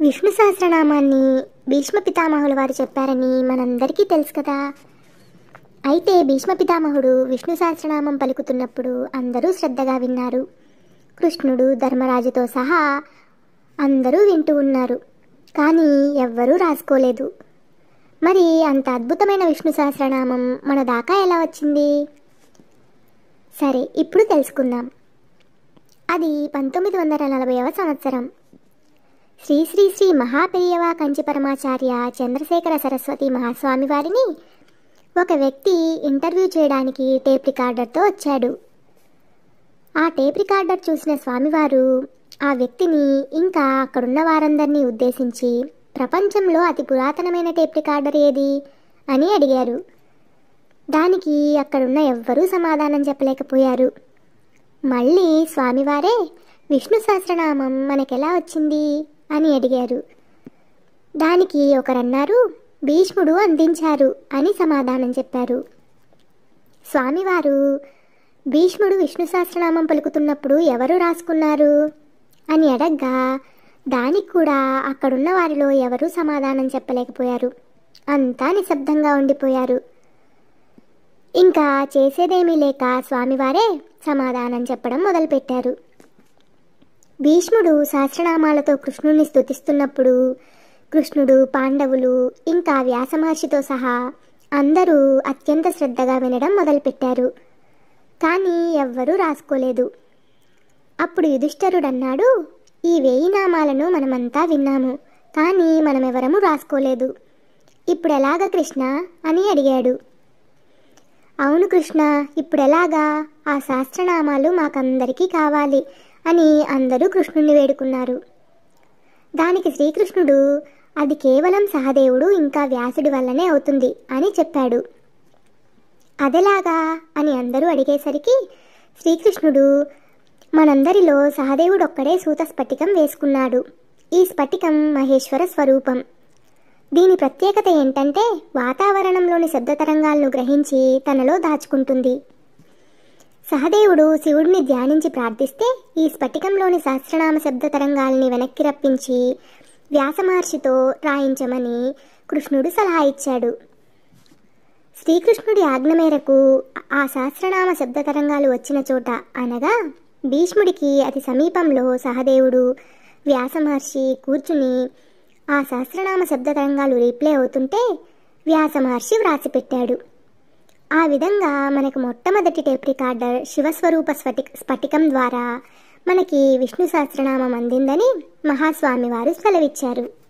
విష్ణు సహస్రనామాన్ని భీష్మ పితామహుల వారు చెప్పారని మనందరికీ తెలుసు కదా. అయితే భీష్మ పితామహుడు విష్ణు సహస్రనామం పలుకుతున్నప్పుడు అందరూ శ్రద్ధగా విన్నారు. కృష్ణుడు ధర్మరాజుతో సహా అందరూ వింటూ ఉన్నారు. కానీ ఎవ్వరూ రాసుకోలేదు. మరి అంత అద్భుతమైన విష్ణు సహస్రనామం మన దాకా ఎలా వచ్చింది? సరే ఇప్పుడు తెలుసుకుందాం. అది పంతొమ్మిది వందల నలభైవ సంవత్సరం. శ్రీ శ్రీ శ్రీ మహాపెరియవ కంచి పరమాచార్య చంద్రశేఖర సరస్వతి మహాస్వామి వారిని ఒక వ్యక్తి ఇంటర్వ్యూ చేయడానికి టేప్ రికార్డర్తో వచ్చాడు. ఆ టేప్ రికార్డర్ చూసిన స్వామివారు ఆ వ్యక్తిని ఇంకా అక్కడున్న వారందరినీ ఉద్దేశించి ప్రపంచంలో అతి పురాతనమైన టేప్ రికార్డర్ ఏది? అని అడిగారు. దానికి అక్కడున్న ఎవ్వరూ సమాధానం చెప్పలేకపోయారు. మళ్ళీ స్వామివారే విష్ణు సహస్రనామం మనకెలా వచ్చింది? అని అడిగారు. దానికి ఒకరన్నారు భీష్ముడు అందించారు అని సమాధానం చెప్పారు. స్వామివారు భీష్ముడు విష్ణు సహస్రనామం పలుకుతున్నప్పుడు ఎవరు రాసుకున్నారు? అని అడగ్గా దానికి కూడా అక్కడున్న వారిలో ఎవరూ సమాధానం చెప్పలేకపోయారు. అంతా నిశ్శబ్దంగా ఉండిపోయారు. ఇంకా చేసేదేమీ లేక స్వామివారే సమాధానం చెప్పడం మొదలుపెట్టారు. భీష్ముడు సహస్రనామాలతో కృష్ణుని స్తుతిస్తున్నప్పుడు కృష్ణుడు పాండవులు ఇంకా వ్యాసమహర్షితో సహా అందరూ అత్యంత శ్రద్ధగా వినడం మొదలుపెట్టారు. కానీ ఎవ్వరూ రాసుకోలేదు. అప్పుడు యుధిష్ఠరుడన్నాడు ఈ వేయి నామాలను మనమంతా విన్నాము కానీ మనమెవరము రాసుకోలేదు. ఇప్పుడు ఎలాగ కృష్ణ? అని అడిగాడు. అవును కృష్ణ ఇప్పుడెలాగా ఆ శాస్త్రనామాలు మాకందరికీ కావాలి. అని అందరూ కృష్ణుణ్ణి వేడుకున్నారు. దానికి శ్రీకృష్ణుడు అది కేవలం సహదేవుడు ఇంకా వ్యాసుడి వల్లనే అవుతుంది అని చెప్పాడు. అదెలాగా అని అందరూ అడిగేసరికి శ్రీకృష్ణుడు మనందరిలో సహదేవుడు ఒక్కడే సూత స్ఫటికం వేసుకున్నాడు. ఈ స్ఫటికం మహేశ్వర స్వరూపం. దీని ప్రత్యేకత ఏంటంటే వాతావరణంలోని శబ్ద తరంగాలను గ్రహించి తనలో దాచుకుంటుంది. సహదేవుడు శివుడిని ధ్యానించి ప్రార్థిస్తే ఈ స్ఫటికంలోని సహస్రనామ శబ్ద తరంగాల్ని వెనక్కి రప్పించి వ్యాసమహర్షితో రాయించమని కృష్ణుడు సలహా ఇచ్చాడు. శ్రీకృష్ణుడి ఆజ్ఞ మేరకు ఆ సహస్రనామ శబ్ద తరంగాలు వచ్చిన చోట అనగా భీష్ముడికి అతి సమీపంలో సహదేవుడు వ్యాసమహర్షి కూర్చుని ఆ సహస్రనామ శబ్ద తరంగాలు రీప్లే అవుతుంటే వ్యాసమహర్షి వ్రాసిపెట్టాడు. ఆ విధంగా మనకు మొట్టమొదటి టేప్ రికార్డర్ శివస్వరూప స్ఫటి స్ఫటికం ద్వారా మనకి విష్ణు సహస్రనామం అందిందని మహాస్వామి వారు సెలవిచ్చారు.